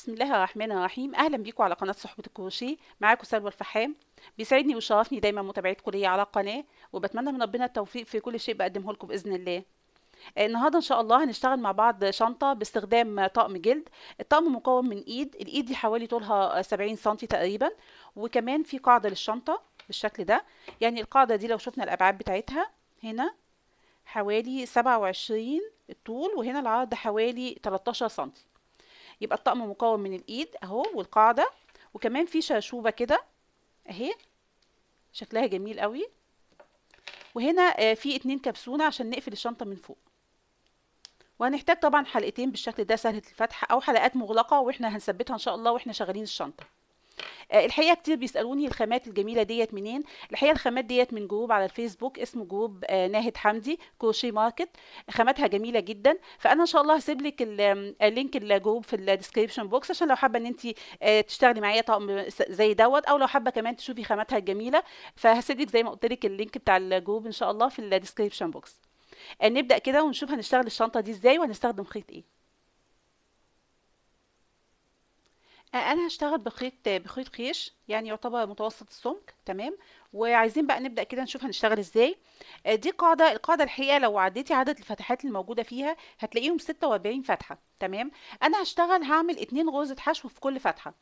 بسم الله الرحمن الرحيم. أهلا بيكم على قناة صحبة الكروشيه. معاكم سلوى الفحام. بيسعدني ويشرفني دايما متابعتكم ليا على القناه وبتمنى من ربنا التوفيق في كل شيء بقدمه لكم بإذن الله. آه، النهارده إن شاء الله هنشتغل مع بعض شنطة باستخدام طقم جلد. الطقم مكون من إيد. الإيد دي حوالي طولها 70 سم تقريبا. وكمان في قاعدة للشنطة بالشكل ده. يعني القاعدة دي لو شفنا الأبعاد بتاعتها هنا حوالي 27 الطول وهنا العرض حوالي 13 سم يبقى الطقم مكون من الإيد أهو والقاعدة وكمان في شرشوبه كده أهي شكلها جميل قوي. وهنا آه، في اتنين كبسونة عشان نقفل الشنطة من فوق. وهنحتاج طبعا حلقتين بالشكل ده سهلة الفتح أو حلقات مغلقة وإحنا هنثبتها إن شاء الله وإحنا شغالين الشنطة. الحقيقة كتير بيسألوني الخامات الجميلة ديت منين. الحقيقة الخامات ديت من جروب على الفيسبوك اسمه جروب آه، ناهد حمدي كروشيه ماركت. خاماتها جميلة جدا. فأنا إن شاء الله هسيب لك ال link الجروب في ال description box عشان لو حابة إن انت تشتغلي معايا طقم زي دوت أو لو حابة كمان تشوفي خاماتها الجميلة. فهسيب لك زي ما قلت لك ال link بتاع الجروب إن شاء الله في ال description box. آه، نبدأ كده ونشوف هنشتغل الشنطة دي إزاي وهنستخدم خيط إيه. أنا هشتغل بخيط بخيط خيش يعني يعتبر متوسط السمك تمام؟ وعايزين بقى نبدأ كده نشوف هنشتغل إزاي. آه، دي قاعدة القاعدة الحقيقة لو عديتي عدد الفتحات الموجودة فيها هتلاقيهم 46 فتحة تمام؟ أنا هشتغل هعمل اتنين غرزه حشو في كل فتحة.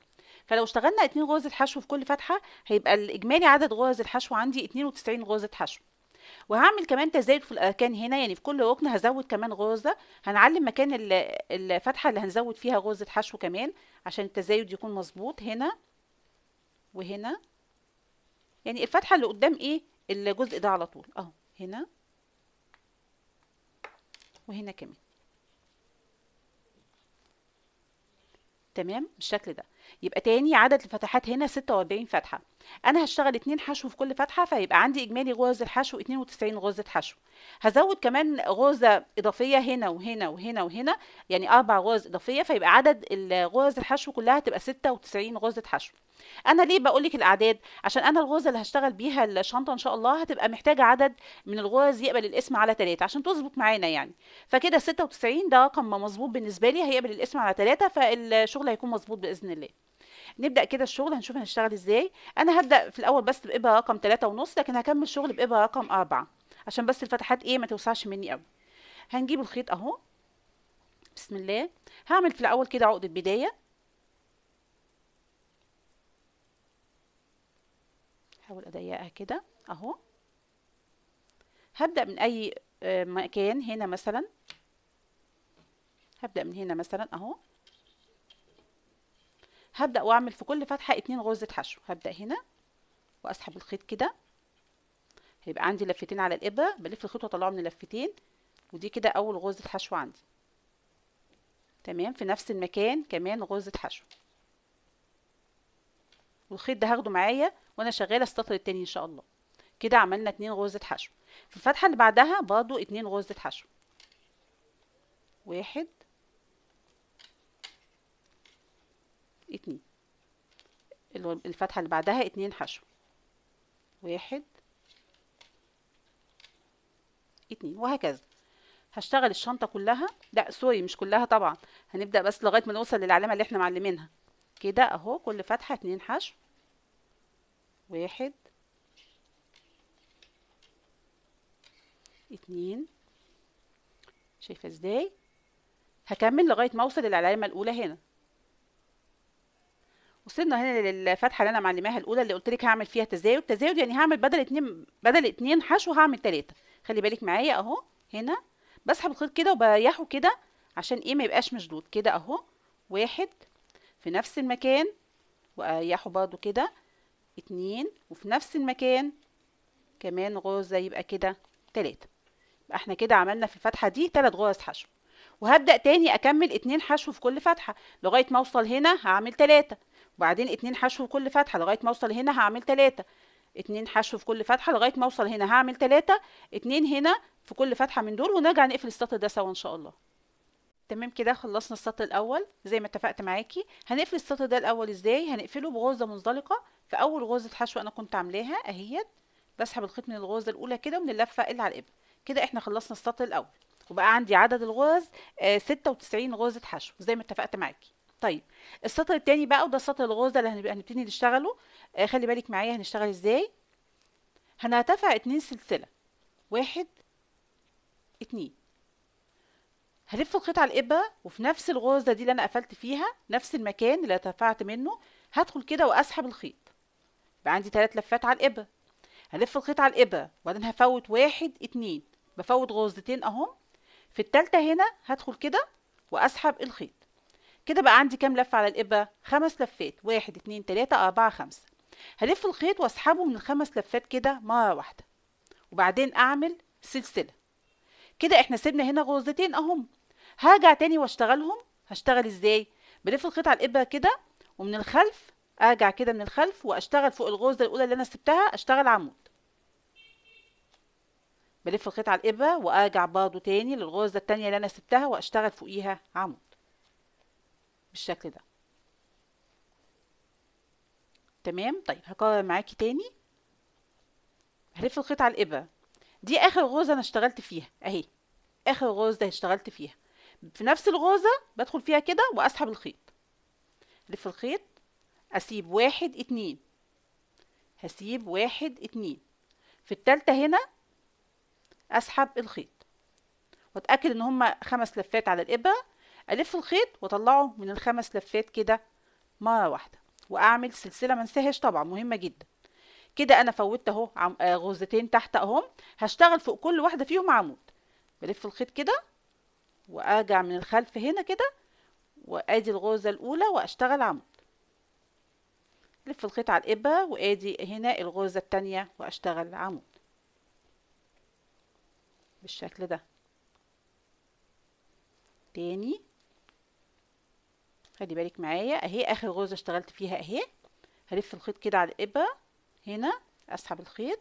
فلو اشتغلنا اتنين غرزه حشو في كل فتحة هيبقى الإجمالي عدد غرز الحشو عندي 92 غرزه حشو وهعمل كمان تزايد في الأركان هنا يعني في كل ركن هزود كمان غرزه هنعلم مكان ال- الفتحة اللي هنزود فيها غرزه حشو كمان عشان التزايد يكون مظبوط هنا وهنا. يعني الفتحة اللي قدام إيه؟ الجزء ده على طول. أهو هنا وهنا كمان. تمام؟ بالشكل ده. يبقى تاني عدد الفتحات هنا 46 فتحة. أنا هشتغل اتنين حشو في كل فتحة فيبقى عندي إجمالي غرز الحشو 92 غرزة حشو هزود كمان غرزة إضافية هنا وهنا وهنا وهنا يعني أربع غرز إضافية فيبقى عدد الغرز الحشو كلها تبقى 96 غرزة حشو أنا ليه بقول لك الأعداد؟ عشان أنا الغرزة اللي هشتغل بيها الشنطة إن شاء الله هتبقى محتاجة عدد من الغرز يقبل الاسم على 3 عشان تظبط معانا يعني. فكده 96 ده رقم مظبوط بالنسبة لي هيقبل الاسم على 3 فالشغل هيكون مظبوط بإذن الله. نبدأ كده الشغل هنشوف هنشتغل إزاي. أنا هبدأ في الأول بس بإبرة رقم تلاتة ونص لكن هكمل شغل بإبرة رقم أربعة. عشان بس الفتحات إيه ما توسعش مني قوي هنجيب الخيط أهو. بسم الله. هعمل في الأول كده عقدة بداية. احاول أضيقها كده أهو. هبدأ من أي آه، مكان هنا مثلا. هبدأ من هنا مثلا أهو. هبدأ وأعمل في كل فتحة اتنين غرزة حشو. هبدأ هنا وأسحب الخيط كده. هيبقى عندي لفتين على الإبرة. بلف الخيط وأطلعه من اللفتين ودي كده أول غرزة حشو عندي. تمام؟ في نفس المكان كمان غرزة حشو. والخيط ده هاخده معايا وأنا شغالة السطر التاني إن شاء الله. كده عملنا اتنين غرزة حشو في الفتحة اللي بعدها برضو اتنين غرزة حشو واحد. اتنين. الفتحة اللي بعدها اتنين حشو. واحد. اتنين. وهكذا. هشتغل الشنطة كلها. لا سوري مش كلها طبعا. هنبدأ بس لغاية ما نوصل للعلامة اللي إحنا معلمينها. كده اهو كل فتحة اتنين حشو. واحد. اتنين. شايفة إزاي؟ هكمل لغاية ما اوصل للعلامة الأولى هنا. وصلنا هنا للفتحة اللي أنا معلماها الأولى اللي قلت لك هعمل فيها تزايد. تزايد يعني هعمل بدل اتنين بدل اتنين حشو هعمل تلاتة. خلي بالك معايا اهو هنا. بسحب الخيط كده وبريحه كده عشان إيه ما يبقاش مشدود. كده اهو. واحد. في نفس المكان واريحه برضو كده اتنين وفي نفس المكان كمان غرزة يبقى كده تلاتة. يبقى إحنا كده عملنا في الفتحة دي تلات غرز حشو. وهبدأ تاني أكمل اتنين حشو في كل فتحة لغاية ما أوصل هنا هعمل تلاتة. وبعدين اتنين حشو في كل فتحة لغاية ما أوصل هنا هعمل تلاتة. اتنين حشو في كل فتحة لغاية ما أوصل هنا هعمل تلاتة. اتنين هنا في كل فتحة من دول ونرجع نقفل السطر ده سوا إن شاء الله. تمام كده خلصنا السطر الأول زي ما اتفقت معاكي. هنقفل السطر ده الأول إزاي؟ هنقفله بغرزة منزلقة. في أول غرزة حشو أنا كنت عاملاها أهيت بسحب الخيط من الغرزة الأولى كده ومن اللفة اللي على الإبرة. كده إحنا خلصنا السطر الأول. وبقى عندي عدد الغرز آه 96 غرزة حشو زي ما اتفقت معاكي. طيب السطر التاني بقى وده السطر الغرزة اللي هنبتدي نشتغله. آه خلي بالك معايا هنشتغل إزاي؟ هنرتفع اتنين سلسلة. واحد اتنين. هلف الخيط على الإبرة وفي نفس الغرزة دي اللي أنا قفلت فيها نفس المكان اللي ارتفعت منه هدخل كده وأسحب الخيط. يبقى عندي تلات لفات على الإبرة هلف الخيط على الإبرة وبعدين هفوت واحد اتنين. بفوت غرزتين أهم. في التالتة هنا هدخل كده وأسحب الخيط. كده بقى عندي كام لفة على الإبرة خمس لفات. واحد اتنين تلاتة أربعة خمسة. هلف الخيط وأسحبه من الخمس لفات كده مرة واحدة. وبعدين أعمل سلسلة. كده إحنا سيبنا هنا غرزتين أهم. هرجع تاني واشتغلهم؟ هشتغل إزاي؟ بلف الخيط على الإبرة كده ومن الخلف أرجع كده من الخلف وأشتغل فوق الغرزه الأولى اللي أنا سبتها أشتغل عمود بلف الخيط على الإبرة وأرجع برضو تاني للغرزه التانية اللي أنا سبتها وأشتغل فوقيها عمود بالشكل ده. تمام؟ طيب هكرر معاكي تاني. هلف الخيط على الإبرة. دي آخر غرزه أنا اشتغلت فيها أهي. آخر غرزه اشتغلت فيها. في نفس الغرزه بدخل فيها كده وأسحب الخيط. لف الخيط أسيب واحد اتنين. هسيب واحد اتنين. في التالتة هنا أسحب الخيط. وأتأكد إن هما خمس لفات على الإبرة. ألف الخيط وأطلعه من الخمس لفات كده مرة واحدة. وأعمل سلسلة منساهاش طبعا مهمة جدا. كده أنا فوتت أهو غرزتين تحت أهم. هشتغل فوق كل واحدة فيهم عمود. بلف الخيط كده وأرجع من الخلف هنا كده وآدي الغرزه الأولى وأشتغل عمود. لف الخيط على الإبرة وآدي هنا الغرزه التانية وأشتغل عمود. بالشكل ده. تاني. خلي بالك معايا. أهي آخر غرزه اشتغلت فيها أهي. هلف الخيط كده على الإبرة. هنا أسحب الخيط.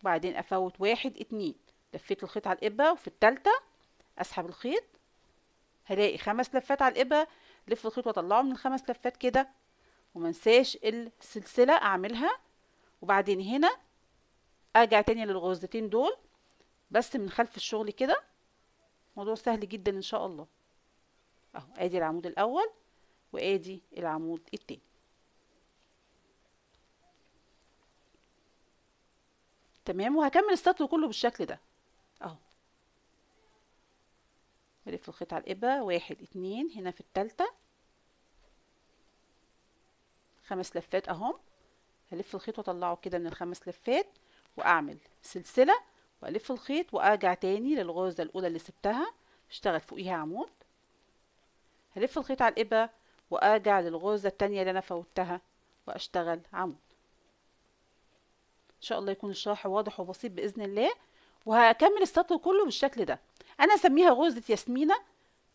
وبعدين أفوت واحد اتنين. لفيت الخيط على الإبرة وفي التالتة أسحب الخيط هلاقي خمس لفات على الإبرة لف الخيط وأطلعه من الخمس لفات كده ومنساش السلسلة أعملها. وبعدين هنا أرجع تاني للغرزتين دول بس من خلف الشغل كده. موضوع سهل جدا إن شاء الله. أهو آدي العمود الأول وآدي العمود التاني. تمام؟ وهكمل السطر كله بالشكل ده. أهو. بلف الخيط على الابره واحد اتنين هنا في التالتة. خمس لفات أهم. هلف الخيط وأطلعه كده من الخمس لفات وأعمل سلسلة وألف الخيط وأرجع تاني للغرزه الأولى اللي سبتها اشتغل فوقيها عمود. هلف الخيط على الابره وأرجع للغرزه التانية اللي أنا فوتها وأشتغل عمود. إن شاء الله يكون الشرح واضح وبسيط بإذن الله وهكمل السطر كله بالشكل ده. أنا أسميها غرزه ياسمينة.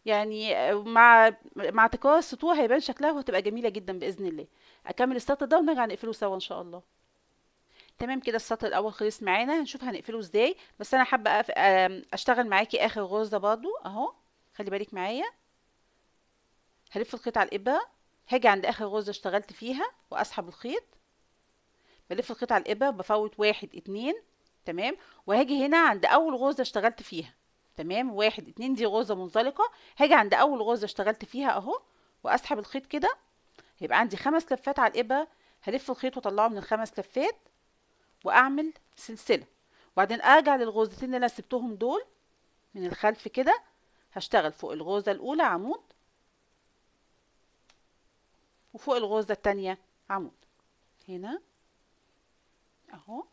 يعني مع مع تكرار السطور هيبان شكلها وهتبقى جميلة جدا بإذن الله. أكمل السطر ده ونرجع نقفله سوا إن شاء الله. تمام كده السطر الأول خلص معانا. هنشوف هنقفله إزاي. بس أنا حابة أشتغل معاكي آخر غرزه برضو أهو. خلي بالك معايا. هلف الخيط على الإبرة. هاجي عند آخر غرزه اشتغلت فيها وأسحب الخيط. بلف الخيط على الإبرة بفوت واحد اتنين. تمام. وهاجي هنا عند أول غرزه اشتغلت فيها. تمام واحد اتنين دي غرزه منزلقة. هاجي عند أول غرزه اشتغلت فيها أهو وأسحب الخيط كده. هيبقى عندي خمس لفات على الابره هلف الخيط وأطلعه من الخمس لفات وأعمل سلسلة. وبعدين أرجع للغرزتين اللي أنا سبتهم دول من الخلف كده. هشتغل فوق الغرزه الأولى عمود وفوق الغرزه التانية عمود. هنا أهو.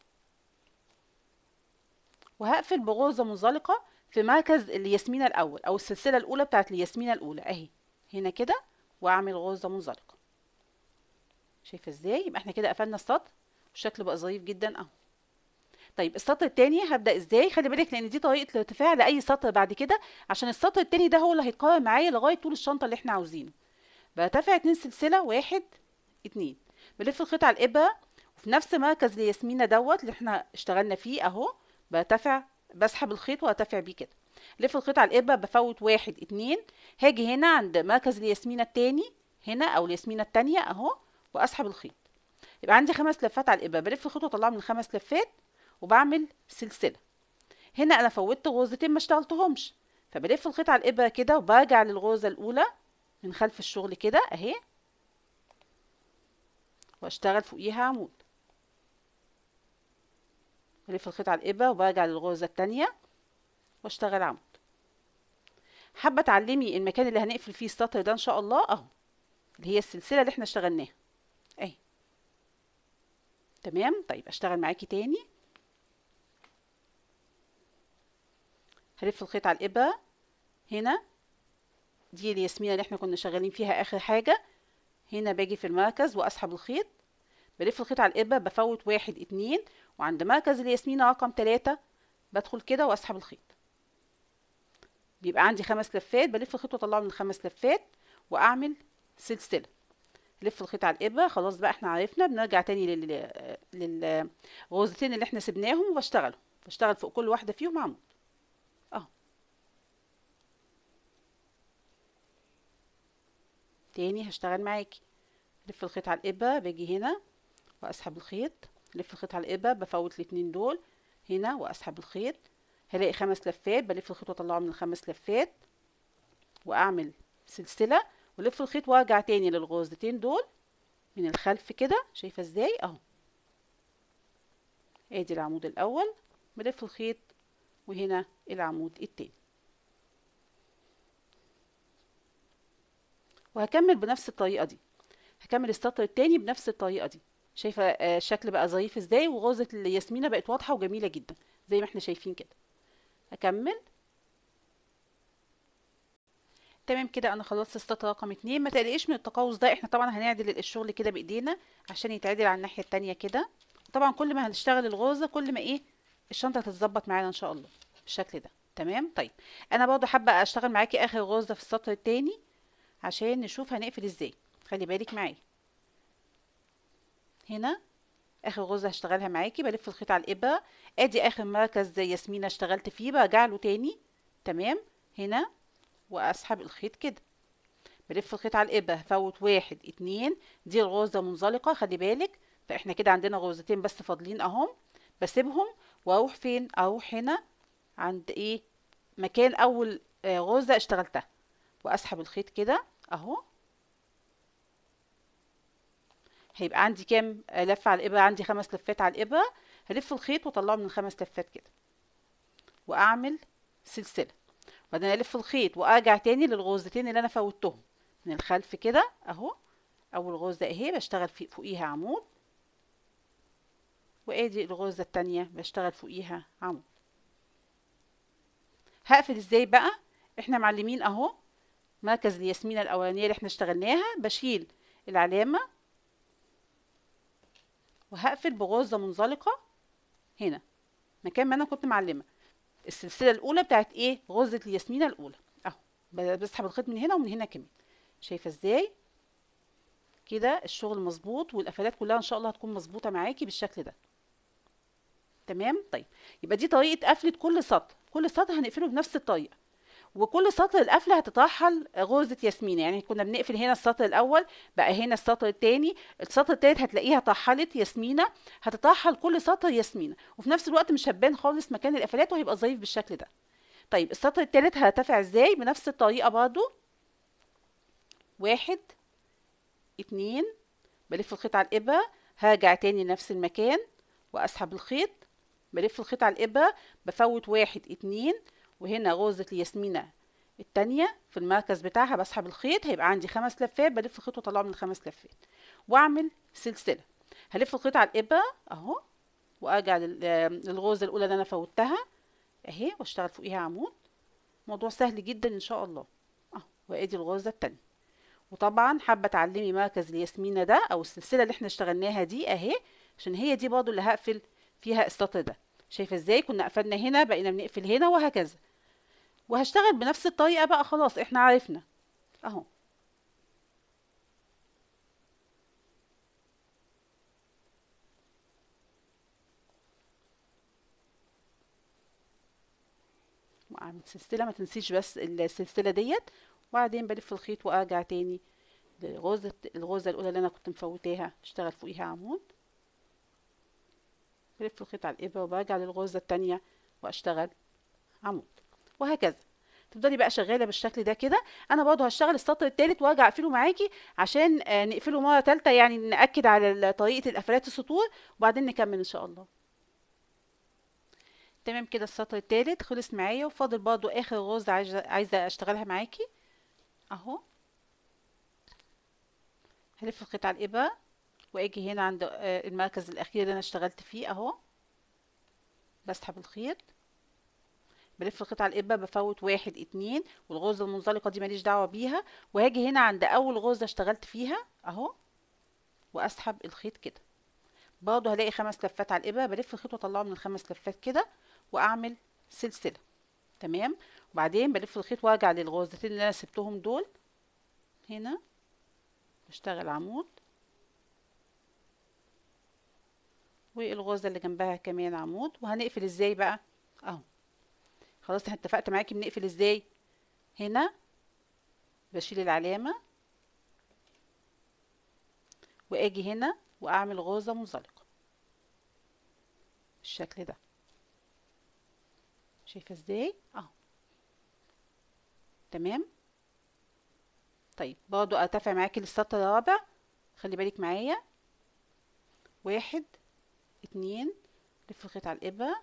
وهقفل بغرزه منزلقة. في مركز الياسمينة الأول أو السلسلة الأولى بتاعت الياسمينة الأولى. أهي. هنا كده وأعمل غرزه منزلقة. شايفة إزاي؟ يبقى إحنا كده قفلنا السطر. والشكل بقى ظريف جدا أهو. طيب السطر التاني هبدأ إزاي؟ خلي بالك لأن دي طريقة الارتفاع لأي سطر بعد كده عشان السطر التاني ده هو اللي هيتكرر معايا لغاية طول الشنطة اللي إحنا عاوزينه. برتفع اتنين سلسلة واحد اتنين. بلف الخيط على الإبرة وفي نفس مركز الياسمينة دوت اللي إحنا اشتغلنا فيه أهو برتفع بسحب الخيط وارتفع بيه كده. لف الخيط على الابره بفوت واحد اتنين. هاجي هنا عند مركز الياسمينه التاني هنا أو الياسمينه التانية أهو وأسحب الخيط. يبقى عندي خمس لفات على الابره بلف الخيط واطلعه من الخمس لفات وبعمل سلسلة. هنا أنا فوتت غرزتين ما اشتغلتهمش. فبلف الخيط على الابره كده وبرجع للغرزه الأولى من خلف الشغل كده أهي وأشتغل فوقيها عمود. بلف الخيط على الابره وبرجع للغرزة التانية وأشتغل عمود. حابة تعلمي المكان اللي هنقفل فيه السطر ده إن شاء الله؟ أهو. اللي هي السلسلة اللي إحنا اشتغلناها. أهي. تمام؟ طيب أشتغل معاكي تاني. هلف الخيط على الابره هنا. دي الياسمينة اللي إحنا كنا شغالين فيها آخر حاجة. هنا باجي في المركز وأسحب الخيط. بلف الخيط على الابره بفوت واحد اتنين وعند مركز الياسمينه رقم تلاتة بدخل كده وأسحب الخيط. بيبقى عندي خمس لفات بلف الخيط وأطلعه من الخمس لفات وأعمل سلسلة. لف الخيط على الابره خلاص بقى إحنا عرفنا بنرجع تاني لل للغرزتين اللي إحنا سبناهم وبشتغلهم. بشتغل فوق كل واحدة فيهم عمود تاني هشتغل معاكي. لف الخيط على الابره باجي هنا. وأسحب الخيط لف الخيط على الابره بفوت الاتنين دول هنا وأسحب الخيط. هلاقي خمس لفات بلف الخيط وأطلعه من الخمس لفات وأعمل سلسلة ولف الخيط وأرجع تاني للغرزتين دول من الخلف كده شايفة إزاي؟ أهو. آدي العمود الأول بلف الخيط وهنا العمود التاني. وهكمل بنفس الطريقة دي. هكمل السطر التاني بنفس الطريقة دي. شايفة آه الشكل بقى ظريف إزاي وغرزه الياسمينة بقت واضحة وجميلة جدا زي ما إحنا شايفين كده. هكمل تمام كده أنا خلصت السطر رقم اتنين. ما تقلقيش من التقوس ده إحنا طبعا هنعدل الشغل كده بإيدينا عشان يتعدل على الناحية التانية كده. طبعا كل ما هنشتغل الغرزه كل ما إيه الشنطة تتظبط معانا إن شاء الله بالشكل ده. تمام؟ طيب أنا برضه حابة أشتغل معاكي آخر غرزه في السطر التاني عشان نشوف هنقفل إزاي. خلي بالك معايا. هنا. آخر غرزه هشتغلها معاكي بلف الخيط على الإبرة. آدي آخر مركز زي ياسمينه اشتغلت فيه برجع له تاني. تمام؟ هنا. وأسحب الخيط كده. بلف الخيط على الإبرة. هفوت واحد اتنين. دي الغرزه منزلقة خلي بالك. فإحنا كده عندنا غرزتين بس فاضلين اهم بسيبهم وأروح فين؟ أروح هنا عند إيه؟ مكان أول آه غرزه اشتغلتها. وأسحب الخيط كده أهو. هيبقى عندي كام لفه على الإبرة؟ عندي خمس لفات على الإبرة هلف الخيط واطلعه من الخمس لفات كده. وأعمل سلسلة. وبعدين ألف الخيط وأرجع تاني للغرزتين اللي أنا فوتهم. من الخلف كده أهو. أول غرزه إهي بشتغل فوقيها عمود. وآدي الغرزه التانية بشتغل فوقيها عمود. هقفل إزاي بقى؟ إحنا معلمين أهو. مركز الياسمينه الأولانية اللي إحنا اشتغلناها. بشيل العلامة وهقفل بغرزه منزلقة هنا مكان ما أنا كنت معلمة. السلسلة الأولى بتاعت إيه؟ غرزه الياسمينة الأولى. أهو بسحب الخيط من هنا ومن هنا كمان. شايفة إزاي؟ كده الشغل مظبوط والقفلات كلها إن شاء الله هتكون مظبوطة معاكي بالشكل ده. تمام؟ طيب يبقى دي طريقة قفلة كل سطر. كل سطر هنقفله بنفس الطريقة. وكل سطر القفله هتترحل غرزة ياسمينه يعني كنا بنقفل هنا السطر الأول بقى هنا السطر الثاني السطر الثالث هتلاقيها طحلت ياسمينة. هتطحل كل سطر ياسمينة. وفي نفس الوقت مش هتبان خالص مكان القفلات وهيبقى ظريف بالشكل ده. طيب السطر الثالث هرتفع إزاي؟ بنفس الطريقة برضو. واحد اتنين بلف الخيط على الإبرة هرجع تاني لنفس المكان وأسحب الخيط. بلف الخيط على الإبرة بفوت واحد اتنين وهنا غرزة الياسمينة التانية في المركز بتاعها بسحب الخيط هيبقى عندي خمس لفات بلف الخيط واطلعه من الخمس لفات. واعمل سلسلة. هلف الخيط على الإبرة أهو وأرجع للغرزة الأولى اللي أنا فوتها أهي وأشتغل فوقيها عمود. موضوع سهل جدا إن شاء الله. أهو وأدي الغرزة التانية. وطبعا حابة تعلمي مركز الياسمينة ده أو السلسلة اللي إحنا اشتغلناها دي أهي عشان هي دي برضو اللي هقفل فيها السطر ده. شايفة إزاي؟ كنا قفلنا هنا بقينا بنقفل هنا وهكذا. وهشتغل بنفس الطريقة بقى خلاص إحنا عرفنا. اهو. واعمل سلسلة ما تنسيش بس السلسلة ديت وبعدين بلف الخيط وأرجع تاني لغرزة الغرزة الأولى اللي أنا كنت مفوتاها اشتغل فوقيها عمود. بلف الخيط على الإبرة وبرجع للغرزة التانية وأشتغل عمود. وهكذا. تفضلي بقى شغالة بالشكل ده كده. أنا برضه هشتغل السطر الثالث وأرجع أقفله معاكي عشان آه، نقفله مرة ثالثه يعني نأكد على طريقة القفلات السطور وبعدين نكمل إن شاء الله. تمام كده السطر الثالث خلص معايا وفاضل برضه آخر غرزه عايزه عايزة أشتغلها معاكي. أهو. هلف الخيط على الإبرة وآجي هنا عند آه، المركز الأخير اللي أنا اشتغلت فيه. أهو. بسحب الخيط. بلف الخيط على الابره بفوت واحد اتنين والغرزه المنزلقة دي ماليش دعوة بيها. وهاجي هنا عند أول غرزه اشتغلت فيها أهو وأسحب الخيط كده. برضه هلاقي خمس لفات على الابره بلف الخيط وأطلعه من الخمس لفات كده وأعمل سلسلة. تمام؟ وبعدين بلف الخيط وأرجع للغرزتين اللي أنا سبتهم دول. هنا بشتغل عمود. والغرزه اللي جنبها كمان عمود. وهنقفل إزاي بقى؟ أهو. خلاص إحنا اتفقت معاكي بنقفل إزاي؟ هنا بشيل العلامة وآجي هنا وأعمل غرزه منزلقه بالشكل ده. شايفة إزاي؟ أهو. تمام؟ طيب برضو ارتفع معاكي للسطر الرابع. خلي بالك معايا. واحد اتنين لف الخيط على الإبرة.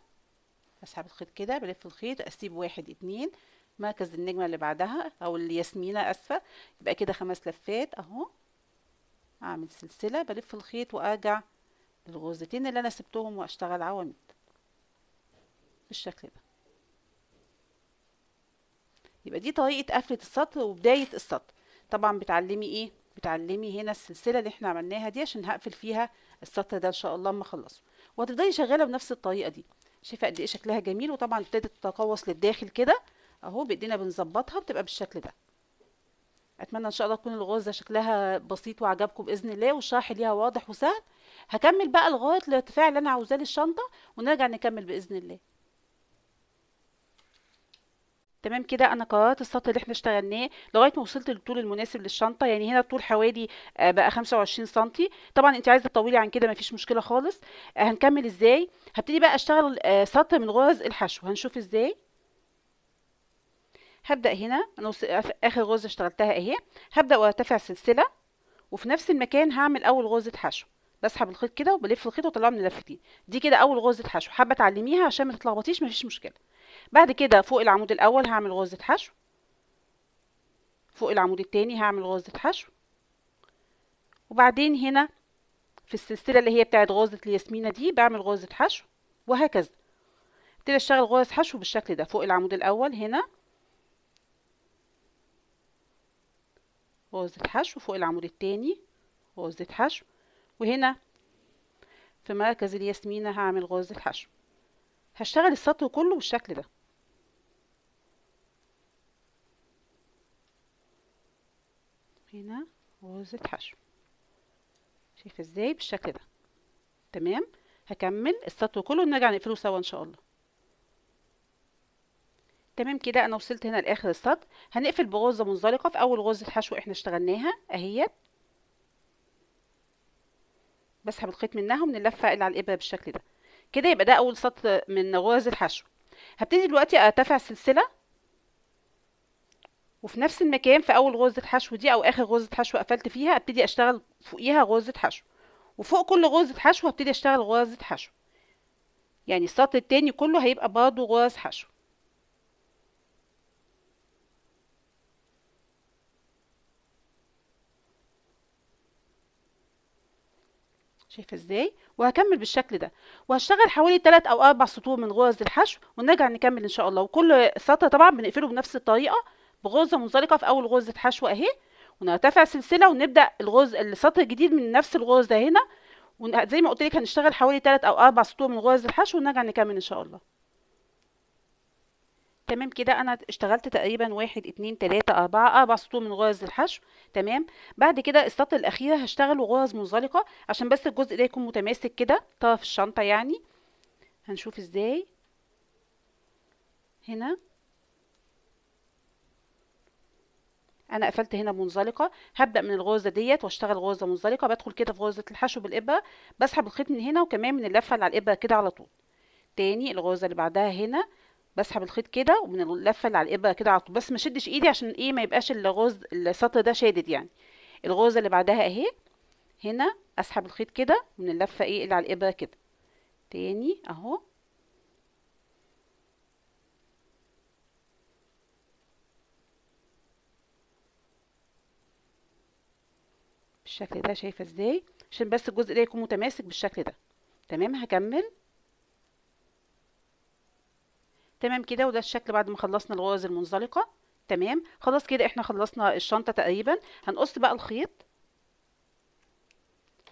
اسحب الخيط كده بلف الخيط اسيب واحد اتنين. مركز النجمة اللي بعدها أو الياسمينة آسفة. يبقى كده خمس لفات أهو. أعمل سلسلة بلف الخيط وأرجع للغرزتين اللي أنا سبتهم وأشتغل عواميد. بالشكل ده. يبقى دي طريقة قفلة السطر وبداية السطر. طبعا بتعلمي إيه؟ بتعلمي هنا السلسلة اللي إحنا عملناها دي عشان هقفل فيها السطر ده إن شاء الله أما أخلصه. وهتفضلي شغالة بنفس الطريقة دي. شايفة قد إيه شكلها جميل وطبعا ابتدت تتقوس للداخل كده. أهو بإيدينا بنظبطها بتبقى بالشكل ده. أتمنى إن شاء الله تكون الغرزه شكلها بسيط وعجبكم بإذن الله والشرح ليها واضح وسهل. هكمل بقى لغاية الارتفاع اللي أنا عاوزاه للشنطة ونرجع نكمل بإذن الله. تمام كده أنا قررت السطر اللي إحنا اشتغلناه لغاية ما وصلت للطول المناسب للشنطة يعني هنا الطول حوالي آه، بقى 25 سنتي. طبعا انت عايزة تطولي عن كده مفيش مشكلة خالص. آه، هنكمل إزاي؟ هبتدي بقى أشتغل آه، سطر من غرز الحشو. هنشوف إزاي. هبدأ هنا. أنا آخر غرزة اشتغلتها أهي. هبدأ وأرتفع سلسلة. وفي نفس المكان هعمل أول غرزة حشو. بسحب الخيط كده وبلف الخيط وأطلعه من اللفتين دي كده أول غرزة حشو. حابة تعلميها عشان ما تتلخبطيش؟ مفيش مشكلة. بعد كده فوق العمود الأول هعمل غرزه حشو. فوق العمود التاني هعمل غرزه حشو. وبعدين هنا في السلسلة اللي هي بتاعت غرزه الياسمينة دي بعمل غرزه حشو وهكذا. ابتدي أشتغل غرز حشو بالشكل ده. فوق العمود الأول هنا غرزه حشو فوق العمود التاني غرزه حشو. وهنا في مركز الياسمينة هعمل غرزه حشو. هشتغل السطر كله بالشكل ده. هنا غرزة حشو شايفة إزاي؟ بالشكل ده. تمام؟ هكمل السطر كله ونرجع نقفله سوا إن شاء الله. تمام كده؟ أنا وصلت هنا لآخر السطر هنقفل بغرزة منزلقة في أول غرزة حشو إحنا اشتغلناها اهيت بسحب الخيط منها ومن اللفة اللي على الإبرة بالشكل ده. كده يبقى ده أول سطر من غرز الحشو. هبتدي دلوقتي ارتفع سلسلة. وفي نفس المكان في أول غرزة حشو دي أو آخر غرزة حشو قفلت فيها ابتدي أشتغل فوقيها غرزة حشو وفوق كل غرزة حشو هبتدي أشتغل غرزة حشو يعني السطر التاني كله هيبقى برضه غرز حشو. شايفة إزاي؟ وهكمل بالشكل ده. وهشتغل حوالي 3 أو 4 سطور من غرز الحشو ونرجع نكمل إن شاء الله. وكل سطر طبعا بنقفله بنفس الطريقة بغرزة منزلقة في أول غرزة حشو أهي. ونرتفع سلسلة ونبدأ الغرز السطر الجديد من نفس الغرزه هنا. وزي ما قلت لك هنشتغل حوالي 3 أو 4 سطور من غرز الحشو ونرجع نكمل إن شاء الله. تمام كده. أنا اشتغلت تقريبا واحد اتنين تلاتة أربعة أربع سطور من غرز الحشو تمام. بعد كده السطر الاخير هشتغل غرز منزلقة عشان بس الجزء ده يكون متماسك كده طرف الشنطة يعني. هنشوف إزاي. هنا. أنا قفلت هنا منزلقة. هبدأ من الغرزة ديت وأشتغل غرزة منزلقة. بدخل كده في غرزة الحشو بالإبرة. بسحب الخيط من هنا وكمان من اللفة اللي على الإبرة كده على طول. تاني الغرزة اللي بعدها هنا. بسحب الخيط كده ومن اللفة اللي على الإبرة كده على طول بس ما شدش إيدي عشان إيه ما يبقاش الغوز السطر ده شادد يعني. الغوزه اللي بعدها أهي هنا أسحب الخيط كده من اللفة إيه اللي على الإبرة كده. تاني أهو. بالشكل ده شايفة إزاي؟ عشان بس الجزء ده يكون متماسك بالشكل ده. تمام؟ هكمل. تمام كده وده الشكل بعد ما خلصنا الغرز المنزلقة. تمام؟ خلاص كده إحنا خلصنا الشنطة تقريبا. هنقص بقى الخيط.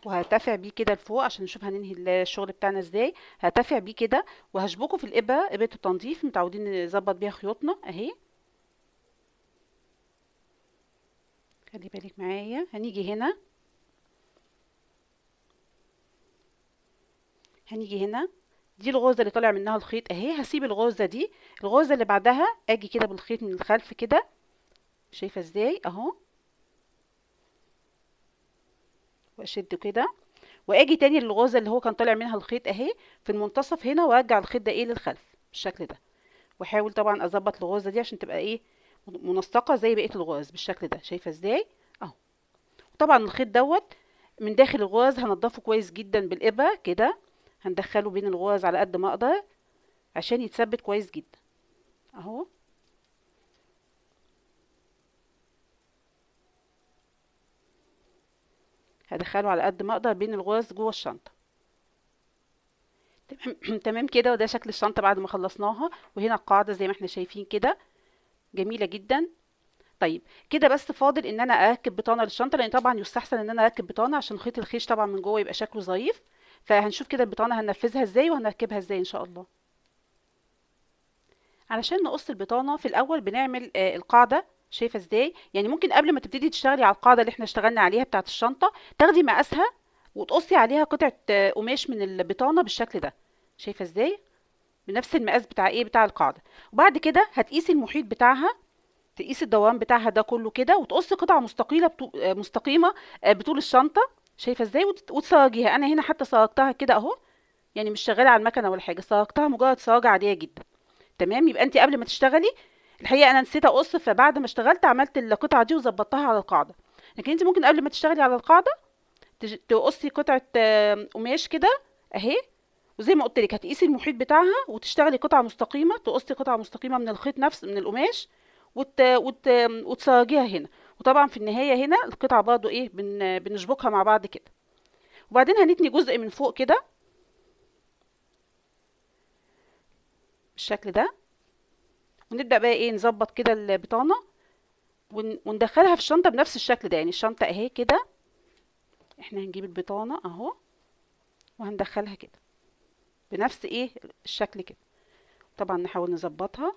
وهرتفع بيه كده لفوق عشان نشوف هننهي الشغل بتاعنا إزاي. هرتفع بيه كده. وهشبكه في الإبرة إبرة التنظيف. متعودين نظبط بيها خيوطنا. أهي. خلي بالك معايا. هنيجي هنا. هنيجي هنا. دي الغرزه اللي طالع منها الخيط. أهي هسيب الغرزه دي. الغرزه اللي بعدها آجي كده بالخيط من الخلف كده. شايفة إزاي؟ أهو. واشد كده. وآجي تاني للغرزه اللي هو كان طالع منها الخيط. أهي في المنتصف هنا وأرجع الخيط ده إيه للخلف بالشكل ده. وأحاول طبعا أظبط الغرزه دي عشان تبقى إيه منسقة زي بقية الغرز بالشكل ده. شايفة إزاي؟ أهو. طبعا الخيط دوت من داخل الغرز هنضفه كويس جدا بالابره كده. هندخله بين الغرز على قد ما أقدر عشان يتثبت كويس جدا. أهو. هدخله على قد ما أقدر بين الغرز جوه الشنطة. تمام. تمام كده وده شكل الشنطة بعد ما خلصناها. وهنا القاعدة زي ما إحنا شايفين كده. جميلة جدا. طيب كده بس فاضل إن أنا أركب بطانة للشنطة لأن طبعا يستحسن إن أنا أركب بطانة عشان خيط الخيش طبعا من جوه يبقى شكله ظريف. فهنشوف كده البطانة هننفذها إزاي وهنركبها إزاي إن شاء الله. علشان نقص البطانة في الأول بنعمل آه القاعدة. شايفة إزاي؟ يعني ممكن قبل ما تبتدي تشتغلي على القاعدة اللي إحنا اشتغلنا عليها بتاعة الشنطة تاخدي مقاسها وتقصي عليها قطعة آه قماش من البطانة بالشكل ده. شايفة إزاي؟ بنفس المقاس بتاع إيه؟ بتاع القاعدة. وبعد كده هتقيسي المحيط بتاعها تقيسي الدوران بتاعها ده كله كده وتقصي قطعة مستقيلة بطو... مستقيمة بطول الشنطة. شايفة إزاي؟ وت... وتسرجيها أنا هنا حتى سرجتها كده أهو. يعني مش شغالة على المكنة ولا حاجة. سرجتها مجرد سراجه عادية جدا. تمام؟ يبقى انت قبل ما تشتغلي الحقيقة أنا نسيت أقص فبعد ما اشتغلت عملت القطعة دي وظبطتها على القاعدة. لكن انت ممكن قبل ما تشتغلي على القاعدة تقصي قطعة قماش كده أهي. وزي ما قلت لك هتقيسي المحيط بتاعها وتشتغلي قطعة مستقيمة تقصي قطعة مستقيمة من الخيط نفس من القماش وت... وت... وتسرجيها هنا. وطبعا في النهاية هنا القطعة برضو إيه بن... بنشبكها مع بعض كده. وبعدين هنتني جزء من فوق كده. بالشكل ده. ونبدأ بقى إيه نظبط كده البطانة. ون... وندخلها في الشنطة بنفس الشكل ده. يعني الشنطة أهي كده. إحنا هنجيب البطانة أهو. وهندخلها كده. بنفس إيه الشكل كده. طبعا نحاول نظبطها.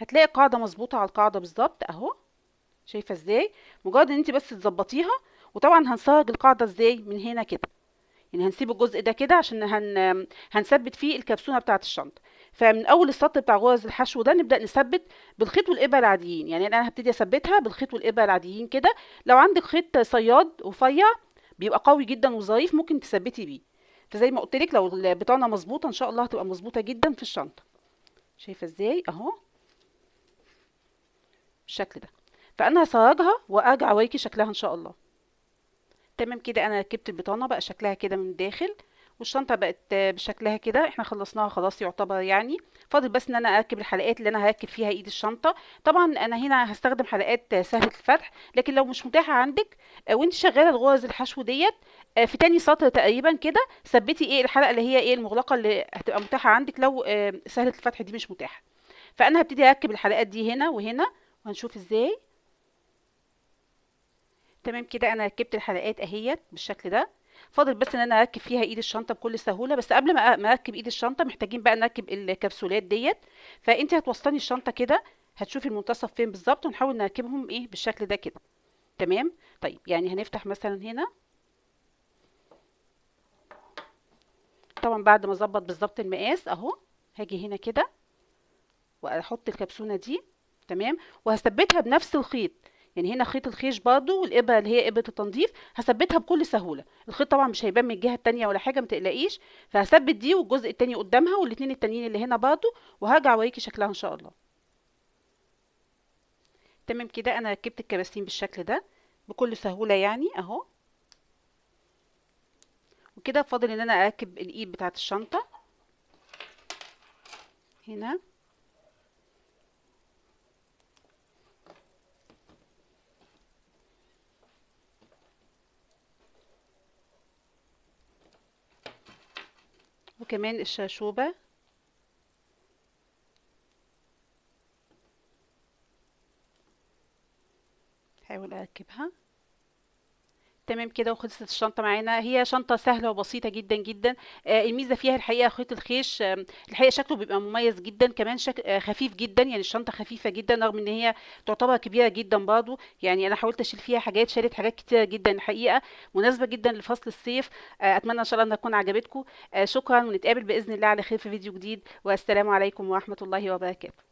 هتلاقي القاعده مظبوطة على القاعدة بالظبط أهو. شايفة إزاي؟ مجرد إن انت بس تظبطيها وطبعا هنسرج القاعدة إزاي؟ من هنا كده. يعني هنسيب الجزء ده كده عشان هن... هنثبت فيه الكبسونه بتاعة الشنطة. فمن أول السطر بتاع غرز الحشو ده نبدأ نثبت بالخيط والإبرة العاديين. يعني أنا هبتدي أثبتها بالخيط والإبرة العاديين كده. لو عندك خيط صياد رفيع بيبقى قوي جدا وظريف ممكن تثبتي بيه. فزي ما قلت لك لو البطانة مظبوطة إن شاء الله هتبقى مظبوطة جدا في الشنطة. شايفة إزاي؟ أهو. بالشكل ده. فأنا هسرجها وارجع اوريكي شكلها إن شاء الله. تمام كده أنا ركبت البطانة بقى شكلها كده من الداخل والشنطة بقت بشكلها كده إحنا خلصناها خلاص يعتبر يعني. فاضل بس إن أنا أركب الحلقات اللي أنا هركب فيها إيد الشنطة. طبعا أنا هنا هستخدم حلقات سهلة الفتح لكن لو مش متاحة عندك وانت شغالة الغرز الحشو ديت في تاني سطر تقريبا كده ثبتي إيه الحلقة اللي هي إيه المغلقة اللي هتبقى متاحة عندك لو سهلة الفتح دي مش متاحة. فأنا هبتدي أركب الحلقات دي هنا وهنا وهنشوف إزاي. تمام كده أنا ركبت الحلقات أهيت بالشكل ده. فاضل بس إن أنا أركب فيها إيد الشنطة بكل سهولة بس قبل ما أركب إيد الشنطة محتاجين بقى نركب الكبسولات ديت. فأنت هتوصلي الشنطة كده هتشوفي المنتصف فين بالظبط ونحاول نركبهم إيه بالشكل ده كده. تمام؟ طيب يعني هنفتح مثلا هنا. طبعا بعد ما أظبط بالظبط المقاس أهو هاجي هنا كده وأحط الكبسونه دي. تمام؟ وهثبتها بنفس الخيط. يعني هنا خيط الخيش برضو والإبرة اللي هي إبرة التنظيف هثبتها بكل سهولة. الخيط طبعا مش هيبان من الجهة التانية ولا حاجة ما تقلقيش. فهثبت دي والجزء التاني قدامها والاتنين التانيين اللي هنا برضو وهرجع أوريكي شكلها إن شاء الله. تمام كده؟ أنا ركبت الكباسين بالشكل ده بكل سهولة يعني أهو. وكده فاضل إن أنا أركب الإيد بتاعة الشنطة. هنا. وكمان الشاشوبة. هحاول أركبها. تمام كده وخلصت الشنطة معانا. هي شنطة سهلة وبسيطة جدا جدا. آه الميزة فيها الحقيقة خيط الخيش الحقيقة شكله بيبقى مميز جدا. كمان شك... آه خفيف جدا يعني الشنطة خفيفة جدا رغم إن هي تعتبر كبيرة جدا برضو. يعني أنا حاولت أشيل فيها حاجات شالت حاجات كتيرة جدا الحقيقة. مناسبة جدا لفصل الصيف. آه أتمنى إن شاء الله إنها تكون عجبتكم. شكرا ونتقابل بإذن الله على خير في فيديو جديد. والسلام عليكم ورحمة الله وبركاته.